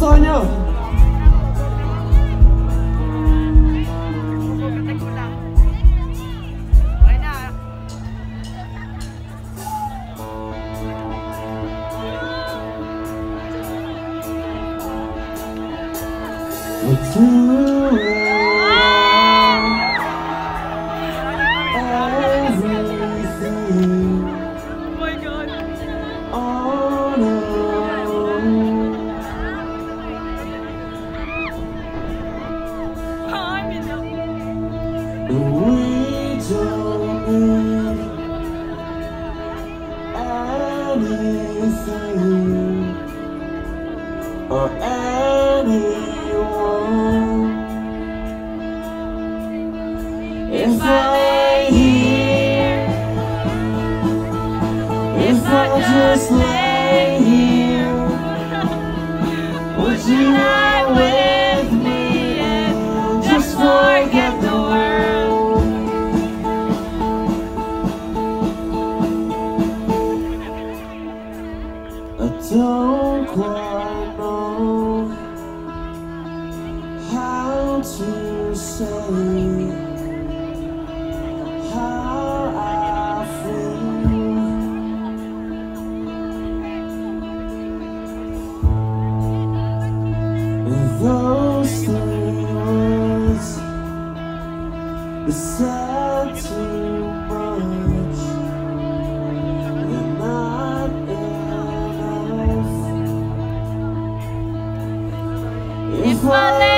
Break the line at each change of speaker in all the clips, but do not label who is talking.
soi nhá
Oh my god.
Oh. We don't need anything or anyone. If I here, if I just lay here, would you lie with me and just forget to say how I feel. And those three words said too much. They're not enough. If I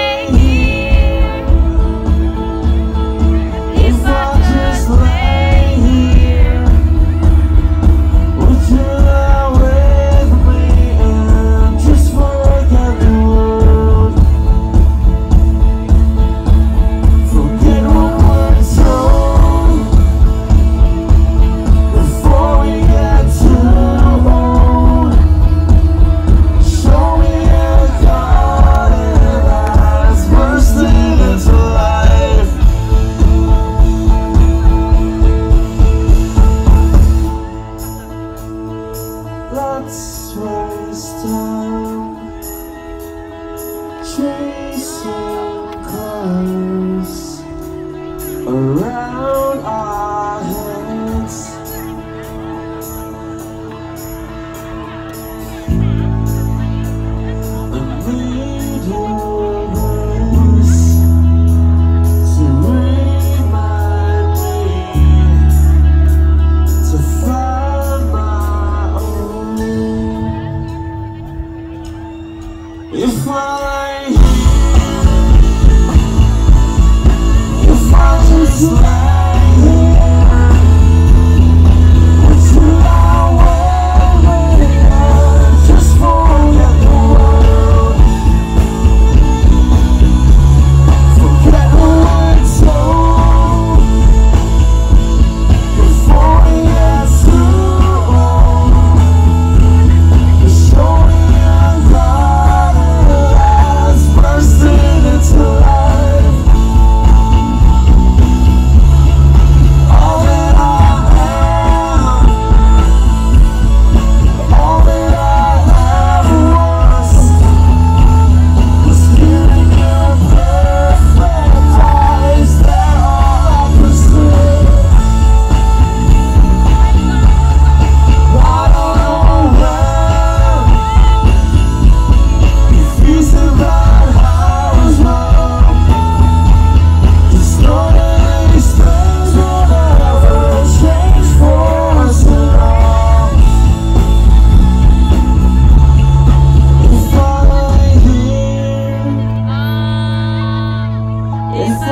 Let's waste time chasing cars around our heads. I